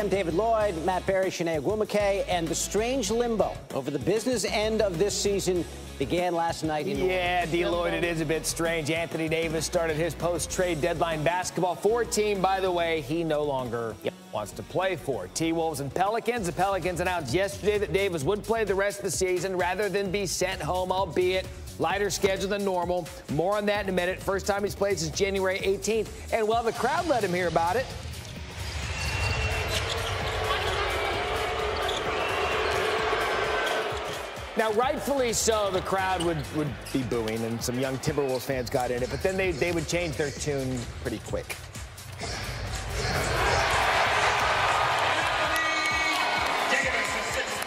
I'm David Lloyd, Matt Barrie, Chiney Ogwumike, and the strange limbo over the business end of this season began last night in Yeah, D. Lloyd, it is a bit strange. Anthony Davis started his post-trade deadline basketball for a team, by the way, he no longer yep. wants to play for. T-Wolves and Pelicans. The Pelicans announced yesterday that Davis would play the rest of the season rather than be sent home, albeit lighter schedule than normal. More on that in a minute. First time he's played since January 18th. And well, the crowd let him hear about it. Now, rightfully so, the crowd would, would be booing, and some young Timberwolves fans got in it, but then they, they would change their tune pretty quick.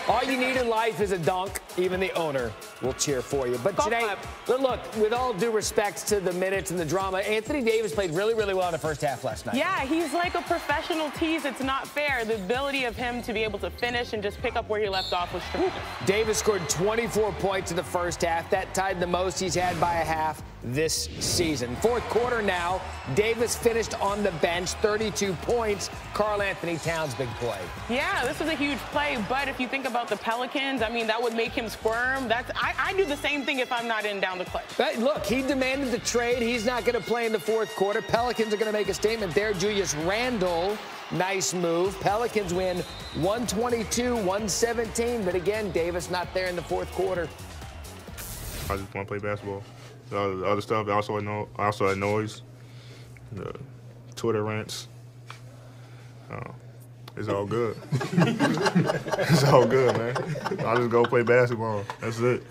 All you need in life is a dunk. Even the owner will cheer for you. But today, but look, with all due respect to the minutes and the drama, Anthony Davis played really, really well in the first half last night. Yeah, he's like a professional tease. It's not fair. The ability of him to be able to finish and just pick up where he left off was tremendous. Davis scored 24 points in the first half. That tied the most he's had by a half this season. Fourth quarter now, Davis finished on the bench, 32 points. Karl-Anthony Towns, big play. Yeah, this was a huge play, but if you think about the Pelicans, I mean, that would make him squirm. That's I, I do the same thing if I'm not in down the clutch. But look, he demanded the trade. He's not going to play in the fourth quarter. Pelicans are going to make a statement there. Julius Randle, nice move. Pelicans win 122-117, but again, Davis not there in the fourth quarter. I just want to play basketball the other stuff. Also, I anno- also annoys the Twitter rants. Uh, it's all good. it's all good, man. I just go play basketball. That's it.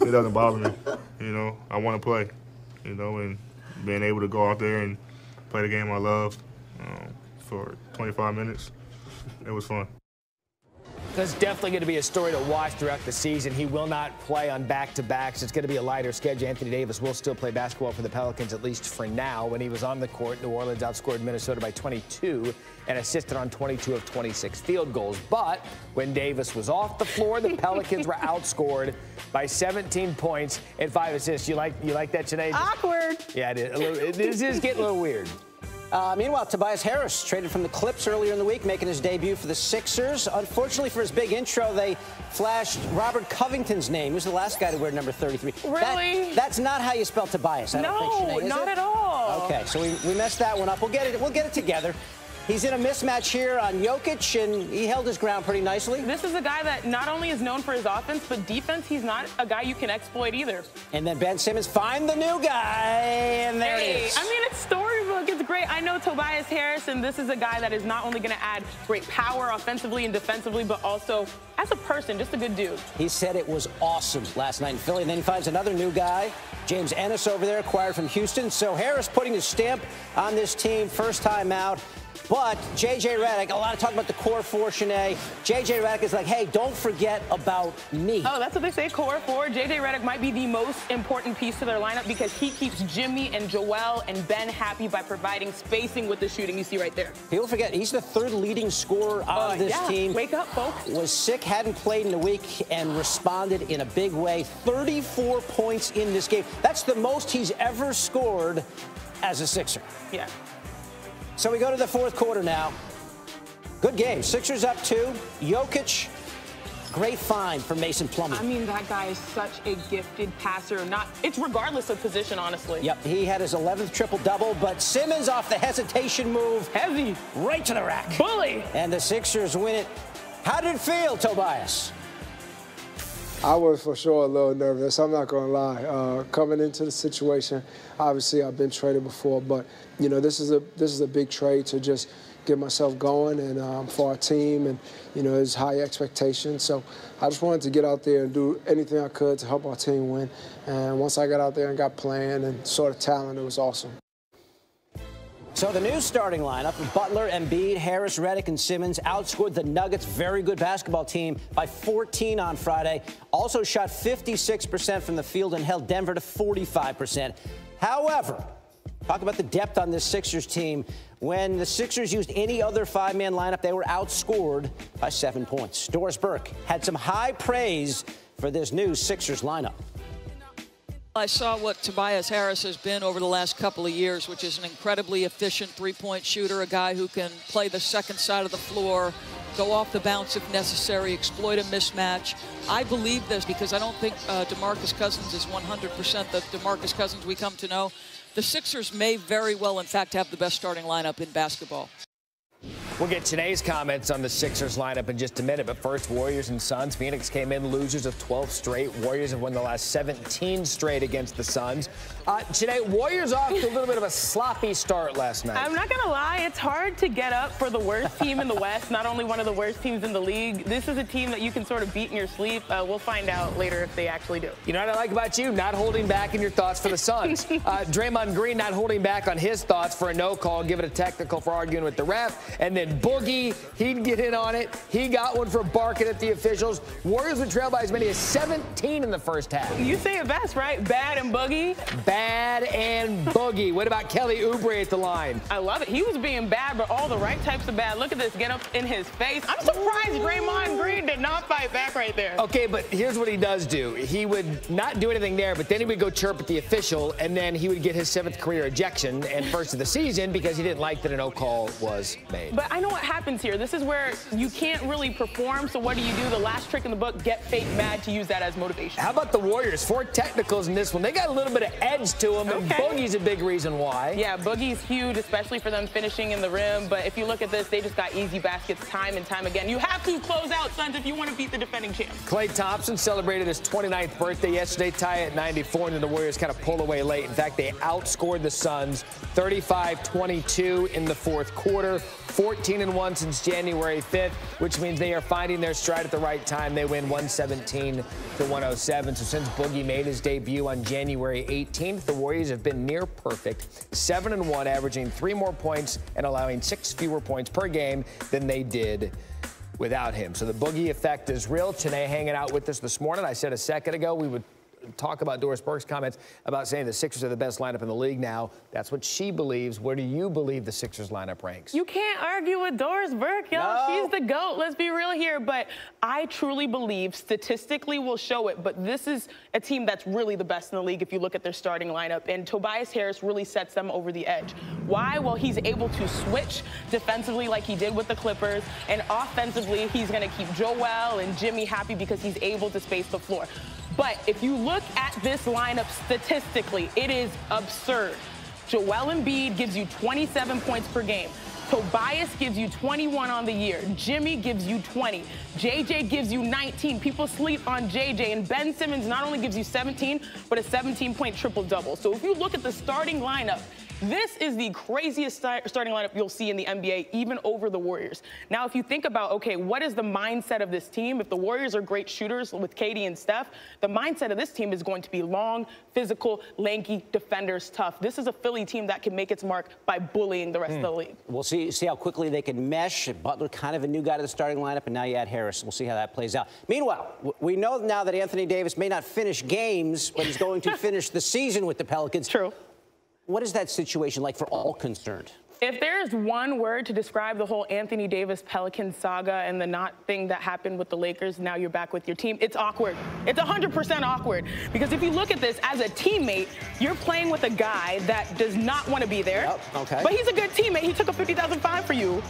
It doesn't bother me. You know, I want to play. You know, and being able to go out there and play the game I love um, for 25 minutes, it was fun. That's definitely going to be a story to watch throughout the season. He will not play on back-to-backs. It's going to be a lighter schedule. Anthony Davis will still play basketball for the Pelicans, at least for now. When he was on the court, New Orleans outscored Minnesota by 22 and assisted on 22 of 26 field goals. But when Davis was off the floor, the Pelicans were outscored by 17 points and five assists. You like you like that, Sinead? Awkward. Yeah, it is. It is getting a little weird. Uh, meanwhile, Tobias Harris traded from the Clips earlier in the week, making his debut for the Sixers. Unfortunately for his big intro, they flashed Robert Covington's name. He was the last guy to wear number 33. Really? That, that's not how you spell Tobias. I no, don't think, Sinead, not it? at all. Okay, so we, we messed that one up. We'll get it. We'll get it together. He's in a mismatch here on Jokic, and he held his ground pretty nicely. This is a guy that not only is known for his offense, but defense, he's not a guy you can exploit either. And then Ben Simmons, find the new guy, and there hey, it is. I mean, it's storybook. It's great. I know Tobias Harris, and this is a guy that is not only going to add great power offensively and defensively, but also as a person, just a good dude. He said it was awesome last night in Philly, and then he finds another new guy, James Ennis over there, acquired from Houston. So Harris putting his stamp on this team, first time out. But J.J. Redick, a lot of talk about the core four, Chiney. J.J. Redick is like, hey, don't forget about me. Oh, that's what they say, core four. J.J. Redick might be the most important piece to their lineup because he keeps Jimmy and Joel and Ben happy by providing spacing with the shooting you see right there. People forget, he's the third leading scorer on uh, this yeah. team. Wake up, folks. Was sick, hadn't played in a week, and responded in a big way. 34 points in this game. That's the most he's ever scored as a Sixer. Yeah. So we go to the fourth quarter now. Good game. Sixers up two. Jokic, great find for Mason Plumlee. I mean, that guy is such a gifted passer. Not, it's regardless of position, honestly. Yep, he had his 11th triple-double, but Simmons off the hesitation move. Heavy. Right to the rack. Bully. And the Sixers win it. How did it feel, Tobias? I was for sure a little nervous. I'm not going to lie. Uh, coming into the situation, obviously I've been traded before, but you know this is a this is a big trade to just get myself going and um, for our team, and you know there's high expectations. So I just wanted to get out there and do anything I could to help our team win. And once I got out there and got playing and saw the talent, it was awesome. So the new starting lineup of Butler, Embiid, Harris, Redick, and Simmons outscored the Nuggets' very good basketball team by 14 on Friday. Also shot 56% from the field and held Denver to 45%. However, talk about the depth on this Sixers team. When the Sixers used any other five-man lineup, they were outscored by seven points. Doris Burke had some high praise for this new Sixers lineup. I saw what Tobias Harris has been over the last couple of years, which is an incredibly efficient three-point shooter, a guy who can play the second side of the floor, go off the bounce if necessary, exploit a mismatch. I believe this because I don't think uh, DeMarcus Cousins is 100% the DeMarcus Cousins we come to know. The Sixers may very well, in fact, have the best starting lineup in basketball. We'll get today's comments on the Sixers lineup in just a minute, but first, Warriors and Suns. Phoenix came in losers of 12 straight. Warriors have won the last 17 straight against the Suns. Uh, today, Warriors off to a little bit of a sloppy start last night. I'm not going to lie, it's hard to get up for the worst team in the West, not only one of the worst teams in the league. This is a team that you can sort of beat in your sleep. Uh, we'll find out later if they actually do. You know what I like about you? Not holding back in your thoughts for the Suns. uh, Draymond Green not holding back on his thoughts for a no call, give it a technical for arguing with the ref, and then Boogie He'd get in on it. He got one for barking at the officials. Warriors would trail by as many as 17 in the first half. You say it best, right? Bad and boogie. Bad and boogie. what about Kelly Oubre at the line? I love it. He was being bad, but all the right types of bad. Look at this. Get up in his face. I'm surprised Draymond Green did not fight back right there. Okay, but here's what he does do. He would not do anything there, but then he would go chirp at the official, and then he would get his seventh career ejection and first of the season because he didn't like that a no call was made. But I know what happens here. This is where you can't really perform. So what do you do? The last trick in the book, get fake mad to use that as motivation. How about the Warriors? Four technicals in this one. They got a little bit of edge to them, okay. and Boogie's a big reason why. Yeah, Boogie's huge, especially for them finishing in the rim. But if you look at this, they just got easy baskets time and time again. You have to close out, Suns, if you want to beat the defending champs. Klay Thompson celebrated his 29th birthday yesterday, tie at 94, and then the Warriors kind of pulled away late. In fact, they outscored the Suns 35-22 in the fourth quarter. 14 and 1 since January 5th, which means they are finding their stride at the right time. They win 117 to 107. So since Boogie made his debut on January 18th, the Warriors have been near perfect, 7 and 1, averaging 3 more points and allowing 6 fewer points per game than they did without him. So the Boogie effect is real. Chiney hanging out with us this morning. I said a second ago we would talk about Doris Burke's comments about saying the Sixers are the best lineup in the league now. That's what she believes. Where do you believe the Sixers lineup ranks? You can't argue with Doris Burke, y'all. No. She's the GOAT. Let's be real here. But I truly believe statistically will show it. But this is a team that's really the best in the league if you look at their starting lineup. And Tobias Harris really sets them over the edge. Why? Well, he's able to switch defensively like he did with the Clippers. And offensively, he's going to keep Joel and Jimmy happy because he's able to space the floor. But if you look at this lineup statistically, it is absurd. Joel Embiid gives you 27 points per game. Tobias gives you 21 on the year. Jimmy gives you 20. JJ gives you 19. People sleep on JJ. And Ben Simmons not only gives you 17, but a 17 point triple double. So if you look at the starting lineup, this is the craziest starting lineup you'll see in the NBA, even over the Warriors. Now, if you think about, okay, what is the mindset of this team? If the Warriors are great shooters with KD and Steph, the mindset of this team is going to be long, physical, lanky, defenders, tough. This is a Philly team that can make its mark by bullying the rest mm. of the hmm. league. We'll see, see how quickly they can mesh. Butler, kind of a new guy to the starting lineup, and now you add Harris. We'll see how that plays out. Meanwhile, we know now that Anthony Davis may not finish games, but he's going to finish the season with the Pelicans. True. What is that situation like for all concerned? If there's one word to describe the whole Anthony Davis Pelican saga and the not thing that happened with the Lakers, now you're back with your team, it's awkward. It's 100% awkward. Because if you look at this as a teammate, you're playing with a guy that does not want to be there. Yep, okay. But he's a good teammate. He took a 50,000 fine for you.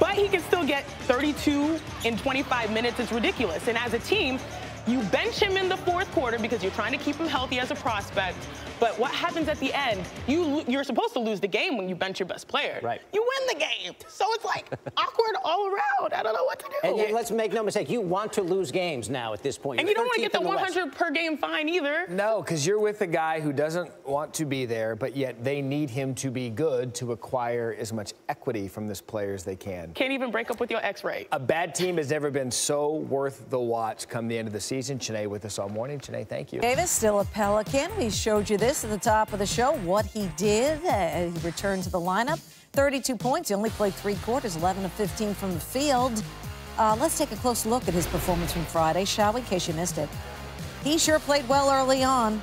But he can still get 32 in 25 minutes. It's ridiculous. And as a team, you bench him in the fourth quarter because you're trying to keep him healthy as a prospect. But what happens at the end? You you're supposed to lose the game when you bench your best player. Right. You win the game. So it's like awkward all around. I don't know what to do. And, let's make no mistake. You want to lose games now at this point. And you're you don't want to get the, the 100 West. per game fine either. No, because you're with a guy who doesn't want to be there, but yet they need him to be good to acquire as much equity from this player as they can. Can't even break up with your ex right. A bad team has never been so worth the watch come the end of the season. Chiney with us all morning. Chiney, thank you. Davis still a Pelican. We showed you this at the top of the show, what he did. Uh, he returned to the lineup. 32 points. He only played three quarters, 11 of 15 from the field. Uh, let's take a close look at his performance from Friday, shall we, in case you missed it. He sure played well early on,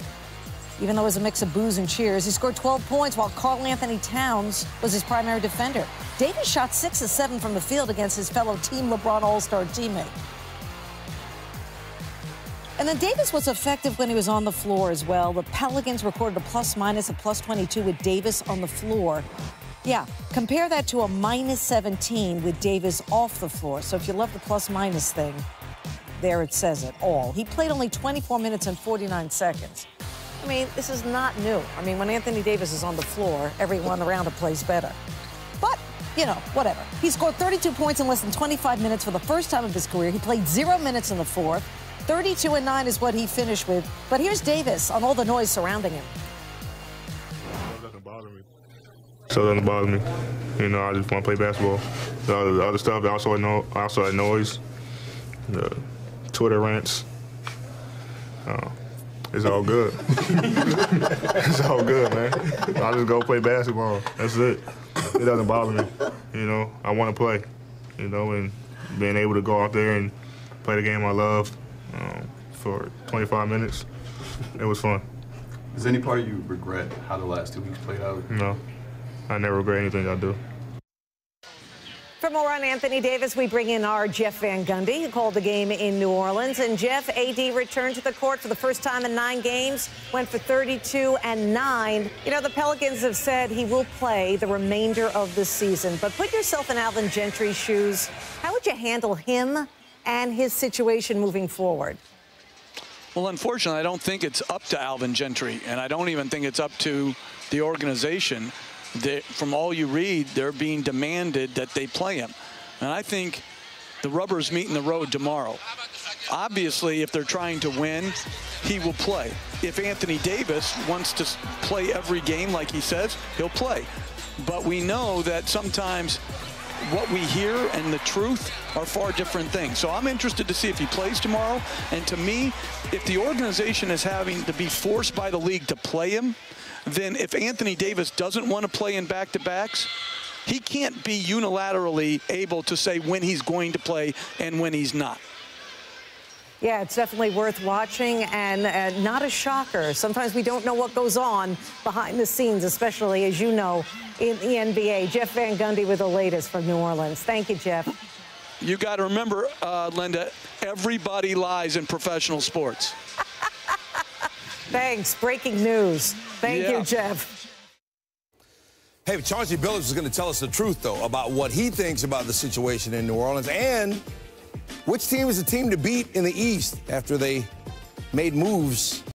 even though it was a mix of boos and cheers. He scored 12 points while Karl-Anthony Towns was his primary defender. Davis shot 6 of 7 from the field against his fellow Team LeBron All-Star teammate. And then Davis was effective when he was on the floor as well. The Pelicans recorded a plus minus of plus 22 with Davis on the floor. Yeah, compare that to a minus 17 with Davis off the floor. So if you love the plus minus thing, there it says it all. He played only 24 minutes and 49 seconds. I mean, this is not new. I mean, when Anthony Davis is on the floor, everyone around him plays better. But, you know, whatever. He scored 32 points in less than 25 minutes for the first time of his career. He played zero minutes in the fourth. 32 and 9 is what he finished with. But here's Davis on all the noise surrounding him. So it doesn't bother me. So it doesn't bother me. You know, I just want to play basketball. The other, the other stuff, also anno- also annoys the Twitter rants. Uh, it's all good. it's all good, man. I just go play basketball. That's it. It doesn't bother me. You know, I want to play. You know, and being able to go out there and play the game I love um, for 25 minutes, it was fun. Is any part of you regret how the last two weeks played out? No, I never regret anything I do. For more on Anthony Davis, we bring in our Jeff Van Gundy, who called the game in New Orleans. And Jeff, AD returned to the court for the first time in nine games, went for 32 and 9. You know, the Pelicans have said he will play the remainder of the season. But put yourself in Alvin Gentry's shoes. How would you handle him and his situation moving forward? Well, unfortunately, I don't think it's up to Alvin Gentry, and I don't even think it's up to the organization. From all you read, they're being demanded that they play him. And I think the rubber's meeting the road tomorrow. Obviously, if they're trying to win, he will play. If Anthony Davis wants to play every game like he says, he'll play. But we know that sometimes what we hear and the truth are far different things. So I'm interested to see if he plays tomorrow. And to me, if the organization is having to be forced by the league to play him, then if Anthony Davis doesn't want to play in back-to-backs, he can't be unilaterally able to say when he's going to play and when he's not. Yeah, it's definitely worth watching and uh, not a shocker. Sometimes we don't know what goes on behind the scenes, especially, as you know, in the NBA. Jeff Van Gundy with the latest from New Orleans. Thank you, Jeff. You got to remember, uh, Linda, everybody lies in professional sports. Thanks. Breaking news. Thank Yeah. you, Jeff. Hey, Chauncey Billups is going to tell us the truth, though, about what he thinks about the situation in New Orleans and which team is the team to beat in the East after they made moves